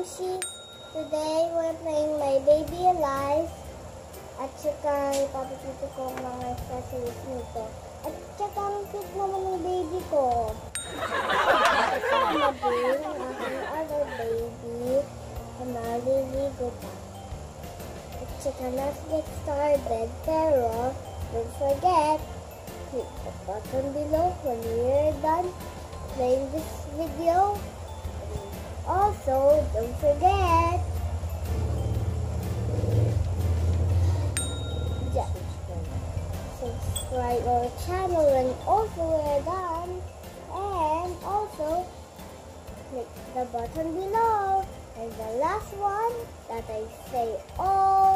mamsi. Today we're playing My Baby Alive. At saka ipapakita ko ang mga accessories nito. At saka ang cute naman ng baby ko. Kasama din ang aking other baby na maliligo pa. At saka let's get started. Pero don't forget, hit the button below when you're done playing this video. Also, don't forget just subscribe our channel and also we're done. And also click the button below. And the last one that I say always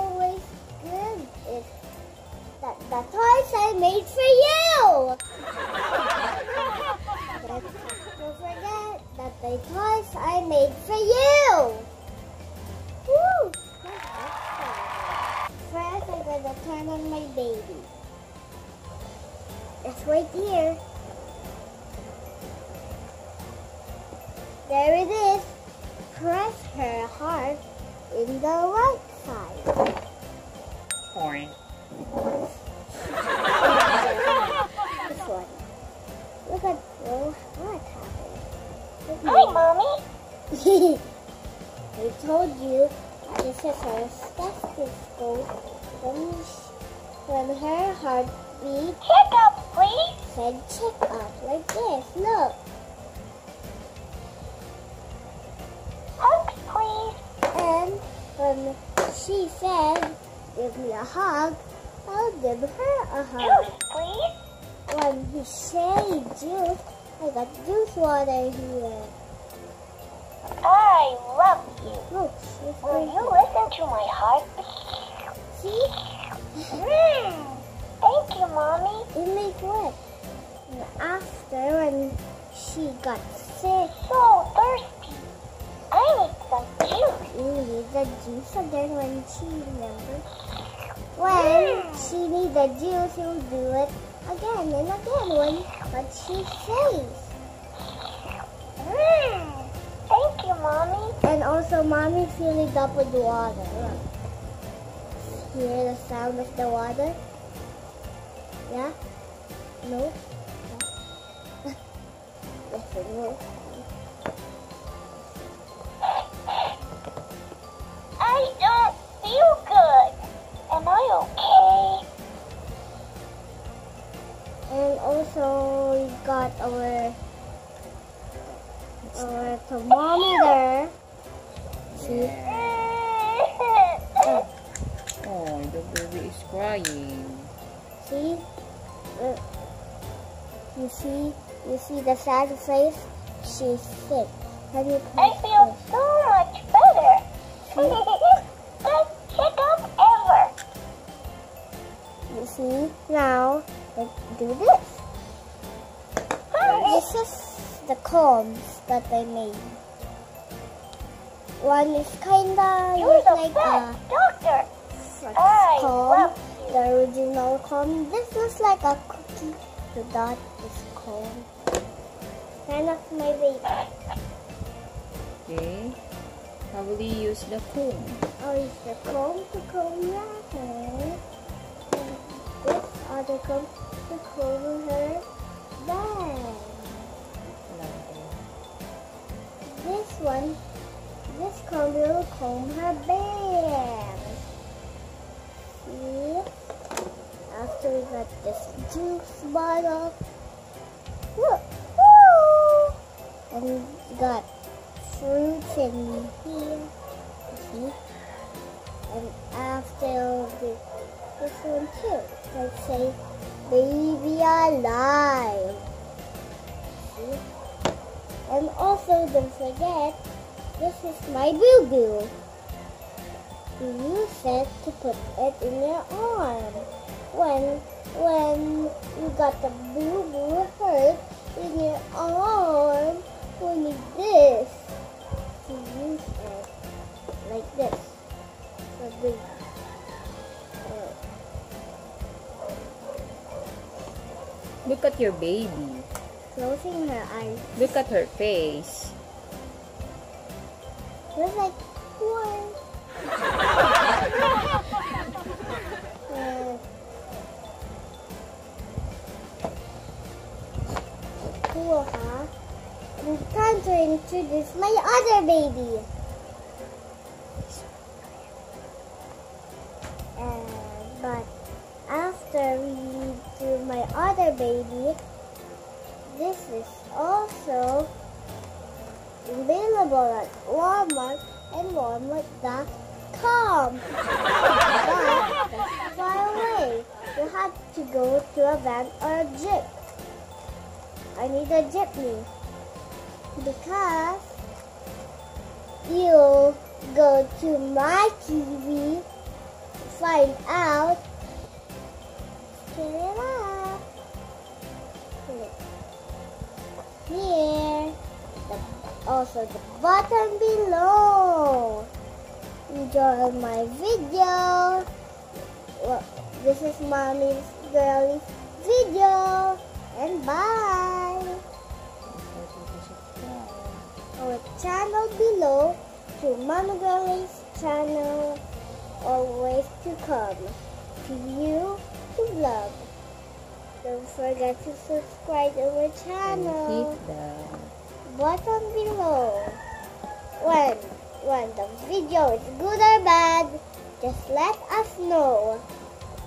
Made for you. Woo! First, I'm gonna turn on my baby. It's right here. There it is. Press her heart in the right told you this is her stethoscope. When, sh- when her heartbeat Check up, please. said check up like this. Look. Hugs, please. And when she said give me a hug, I'll give her a hug. Juice, please. When he said juice, I got juice water here. Will you listen to my heart? See? Hmm. Thank you, Mommy. It wet. And after when she got sick, So thirsty. I need some juice. we need the juice again when she remembers. When she need the juice, you'll do it again and again when what she says. Also, mommy fill it up with water. Hear the sound of the water? Yeah? No? It. I don't feel good. Am I okay? And also, we got our our thermometer. See? Oh, Oh, the baby is crying. see? Uh, you see? You see the sad face? She's sick. Can you I feel this? so much better. Best checkup ever. You see? Now, let's do this. This is the combs that I made. One is kinda You're look like a doctor. flex I comb. love The original comb. This looks like a cookie. The dot is comb. Kind of my baby. Okay. How will use the comb? Oh, is the comb to comb your hair. And this other comb to comb her back. This one, this comb will comb her band. See? After we got this juice bottle. Look! Woo! And we got fruits in here. See? And after the, this one too. Let's say, baby alive. See? And also, don't forget, this is my boo boo. You use it to put it in your arm. When when you got the boo boo hurt in your arm, we need this to use it like this. For big. Look at your baby. closing her eyes. Look at her face. Looks like. Uh, cool, huh? And time to introduce my other baby. Uh, but after we do my other baby, this is also available at Walmart and Walmart.com. but that's far away. You have to go to a van or a jeep. I need a jeepney because you go to my TV, find out, it up. Here, also the button below. Enjoy my video. Well, this is mommy's girly video, and bye. Our channel below to Mama Girlie's channel. Always to come to you to vlog. Don't forget to subscribe to our channel. Button below. When when the video is good or bad, just let us know.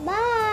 Bye.